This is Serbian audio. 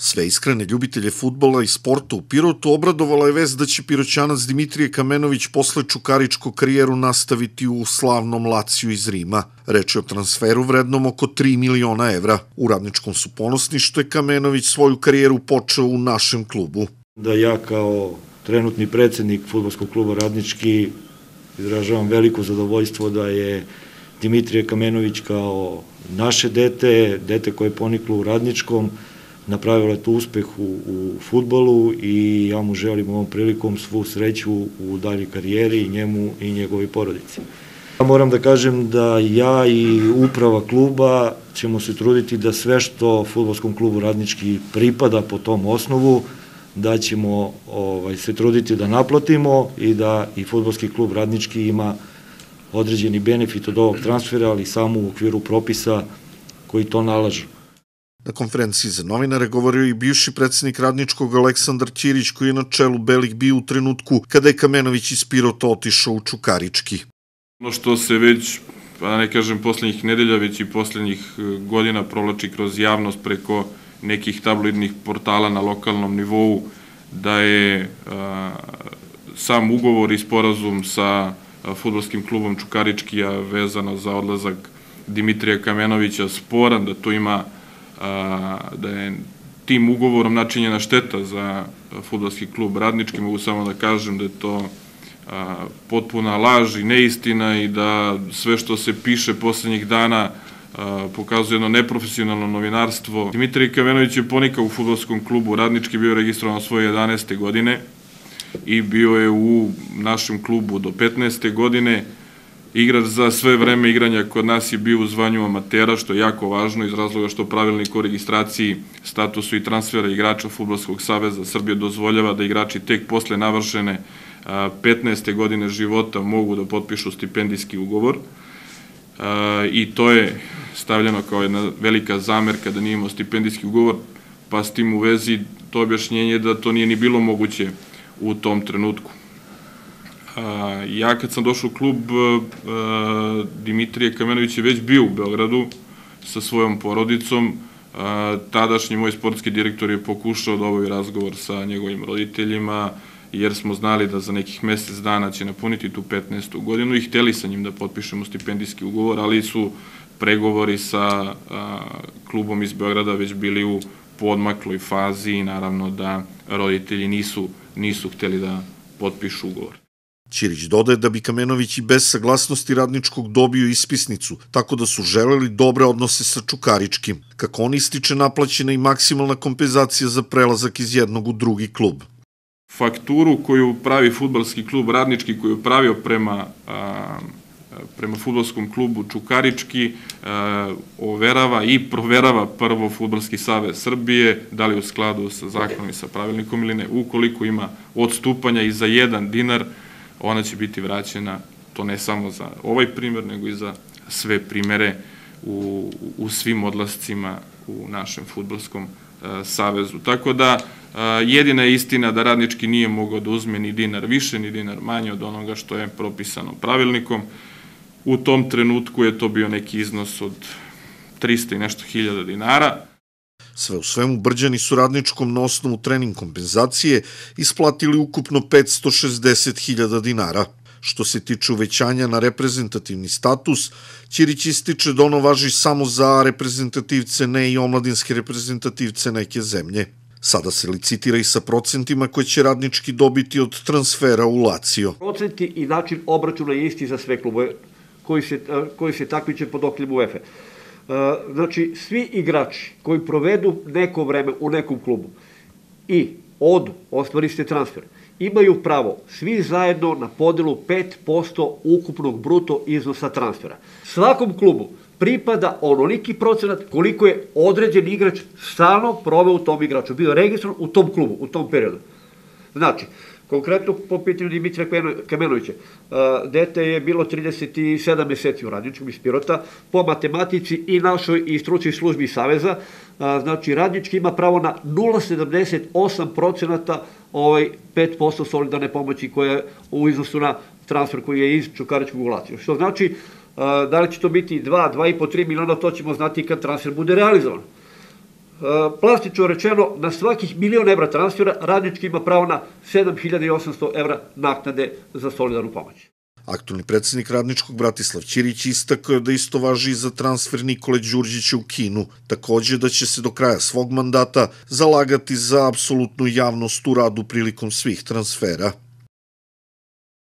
Sve iskrene ljubitelje futbola i sporta u Pirotu obradovala je vez da će Piroćanac Dimitrije Kamenović posle čukaričku karijeru nastaviti u slavnom Laciju iz Rima. Reč je o transferu vrednom oko 3 miliona evra. U radničkom su ponosni što je Kamenović svoju karijeru počeo u našem klubu. Da ja kao trenutni predsednik futbolskog kluba Radnički izražavam veliko zadovoljstvo da je Dimitrije Kamenović kao naše dete, dete koje je poniklo u Radničkom, napravila je tu uspeh u, u futbolu i ja mu želim ovom prilikom svu sreću u dalji karijeri i njemu i njegovi porodici. Ja moram da kažem da ja i uprava kluba ćemo se truditi da sve što futbolskom klubu radnički pripada po tom osnovu, da ćemo ovaj, se truditi da naplatimo i da i futbolski klub radnički ima određeni benefit od ovog transfera, ali samo u okviru propisa koji to nalažu. Na konferenciji za novinare govorio i bivši predsednik radničkog Aleksandar Ćirić koji je na čelu Belih bio u trenutku kada je Kamenović iz Pirota otišao u Čukarički. Ono što se već, pa ne kažem poslednjih nedelja, već i poslednjih e, godina provlači kroz javnost preko nekih tabloidnih portala na lokalnom nivou, da je a, sam ugovor i sporazum sa futbolskim klubom Čukaričkija vezano za odlazak Dimitrija Kamenovića sporan, da to ima da je tim ugovorom načinjena šteta za futbolski klub Radnički, mogu samo da kažem da je to potpuna laž i neistina i da sve što se piše poslednjih dana pokazuje jedno neprofesionalno novinarstvo. Dimitrij Kamenović je ponikao u futbolskom klubu Radnički, bio registrovan svoje 11. godine i bio je u našem klubu do 15. godine igrač za sve vreme igranja kod nas je bio u zvanju amatera, što je jako važno iz razloga što pravilnik o registraciji statusu i transfera igrača Futbolskog saveza Srbije dozvoljava da igrači tek posle navršene 15. godine života mogu da potpišu stipendijski ugovor i to je stavljeno kao jedna velika zamerka da nije imao stipendijski ugovor, pa s tim u vezi to objašnjenje da to nije ni bilo moguće u tom trenutku. Ja kad sam došao u klub, Dimitrije Kamenović je već bio u Beogradu sa svojom porodicom. Tadašnji moj sportski direktor je pokušao da obavi razgovor sa njegovim roditeljima, jer smo znali da za nekih mesec dana će napuniti tu 15. godinu i hteli sa njim da potpišemo stipendijski ugovor, ali su pregovori sa klubom iz Beograda već bili u podmakloj fazi i naravno da roditelji nisu, nisu hteli da potpišu ugovor. Ćirić dodaje da bi Kamenović i bez saglasnosti radničkog dobio ispisnicu, tako da su želeli dobre odnose sa Čukaričkim. Kako on ističe, naplaćena i maksimalna kompenzacija za prelazak iz jednog u drugi klub. Fakturu koju pravi futbalski klub Radnički, koju je pravio prema prema futbolskom klubu Čukarički overava i proverava prvo Futbolski savez Srbije, da li u skladu sa zakonom i sa pravilnikom ili ne. Ukoliko ima odstupanja i za jedan dinar, ona će biti vraćena, to ne samo za ovaj primer, nego i za sve primere u, u svim odlascima u našem futbolskom e, savezu. Tako da, e, jedina je istina da radnički nije mogao da uzme ni dinar više, ni dinar manje od onoga što je propisano pravilnikom. U tom trenutku je to bio neki iznos od 300 i nešto hiljada dinara. Sve u svemu, Brđani su radničkom na osnovu trening kompenzacije isplatili ukupno 560.000 dinara. Što se tiče uvećanja na reprezentativni status, Ćirić ističe da ono važi samo za reprezentativce ne i omladinske reprezentativce neke zemlje. Sada se licitira i sa procentima koje će radnički dobiti od transfera u Lazio. Procenti i način obračuna je isti za sve klubove koji se, koji se takmiče pod okljim UEFA. E, znači, svi igrači koji provedu neko vreme u nekom klubu i odu, ostvariste transfer, imaju pravo svi zajedno na podelu 5% ukupnog bruto iznosa transfera. Svakom klubu pripada onoliki procenat koliko je određen igrač stalno proveo u tom igraču, bio registran u tom klubu, u tom periodu. Znači, Konkretno po pitanju Dimitra Kamenovića, dete je bilo 37 meseci u radničkom iz Pirota, po matematici i našoj i stručnoj službi Saveza, znači radnički ima pravo na 0,78 procenata ovaj 5% solidarne pomoći koja je u iznosu na transfer koji je iz Čukaričkog ulaciju. Što znači, da li će to biti 2, 2,5, 3 miliona, to ćemo znati kad transfer bude realizovan. Plastično rečeno, na svakih milion evra transfera radnički ima pravo na 7800 evra naknade za solidarnu pomoć. Aktualni predsednik radničkog Bratislav Ćirić istakao je da isto važi i za transfer Nikole Đurđića u Kinu, takođe da će se do kraja svog mandata zalagati za apsolutnu javnost u radu prilikom svih transfera.